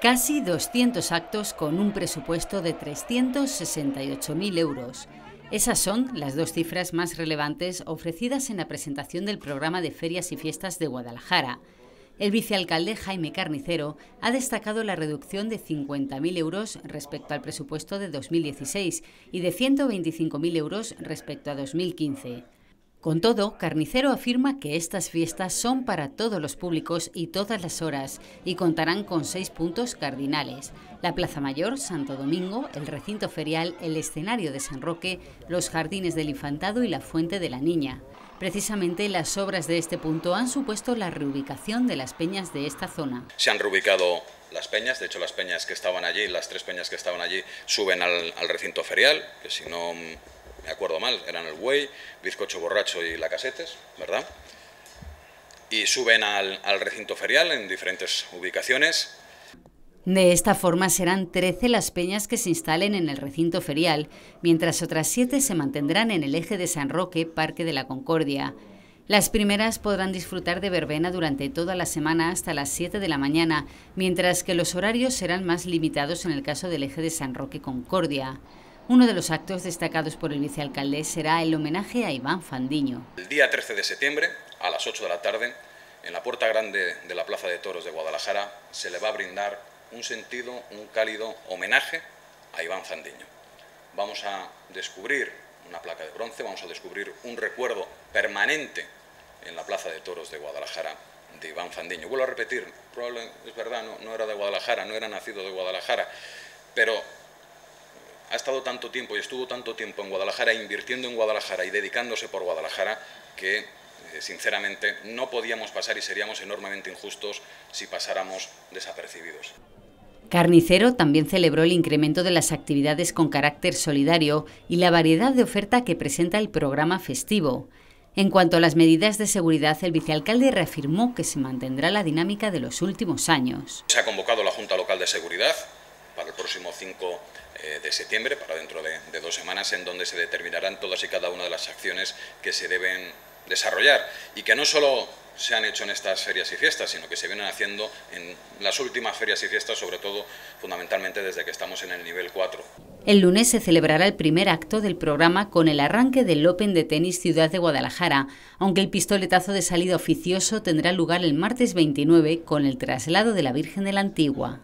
Casi 200 actos con un presupuesto de 368.000 euros. Esas son las dos cifras más relevantes ofrecidas en la presentación del programa de ferias y fiestas de Guadalajara. El vicealcalde Jaime Carnicero ha destacado la reducción de 50.000 euros respecto al presupuesto de 2016 y de 125.000 euros respecto a 2015. Con todo, Carnicero afirma que estas fiestas son para todos los públicos y todas las horas y contarán con seis puntos cardinales. La Plaza Mayor, Santo Domingo, el recinto ferial, el escenario de San Roque, los jardines del Infantado y la Fuente de la Niña. Precisamente las obras de este punto han supuesto la reubicación de las peñas de esta zona. Se han reubicado las peñas, de hecho las peñas que estaban allí, las tres peñas que estaban allí, suben al, recinto ferial, que si no me acuerdo mal, eran el Güey, Bizcocho Borracho y La Casetes, ¿verdad? Y suben al, al recinto ferial en diferentes ubicaciones. De esta forma serán 13 las peñas que se instalen en el recinto ferial, mientras otras 7 se mantendrán en el eje de San Roque, Parque de la Concordia. Las primeras podrán disfrutar de verbena durante toda la semana hasta las 7 de la mañana, mientras que los horarios serán más limitados en el caso del eje de San Roque Concordia. Uno de los actos destacados por el vicealcalde será el homenaje a Iván Fandiño. El día 13 de septiembre, a las 8 de la tarde, en la puerta grande de la Plaza de Toros de Guadalajara, se le va a brindar un sentido, un cálido homenaje a Iván Fandiño. Vamos a descubrir una placa de bronce, vamos a descubrir un recuerdo permanente en la Plaza de Toros de Guadalajara de Iván Fandiño. Vuelvo a repetir, probablemente es verdad, no, no era de Guadalajara, no era nacido de Guadalajara, pero ha estado tanto tiempo y estuvo tanto tiempo en Guadalajara, invirtiendo en Guadalajara y dedicándose por Guadalajara, que eh, sinceramente no podíamos pasar y seríamos enormemente injustos si pasáramos desapercibidos. Carnicero también celebró el incremento de las actividades con carácter solidario y la variedad de oferta que presenta el programa festivo. En cuanto a las medidas de seguridad, el vicealcalde reafirmó que se mantendrá la dinámica de los últimos años. Se ha convocado la Junta Local de Seguridad para el próximo 5 eh, de septiembre, para dentro de, dos semanas, en donde se determinarán todas y cada una de las acciones que se deben desarrollar y que no solo se han hecho en estas ferias y fiestas, sino que se vienen haciendo en las últimas ferias y fiestas, sobre todo fundamentalmente desde que estamos en el nivel 4. El lunes se celebrará el primer acto del programa con el arranque del Open de Tenis Ciudad de Guadalajara, aunque el pistoletazo de salida oficioso tendrá lugar el martes 29 con el traslado de la Virgen de la Antigua.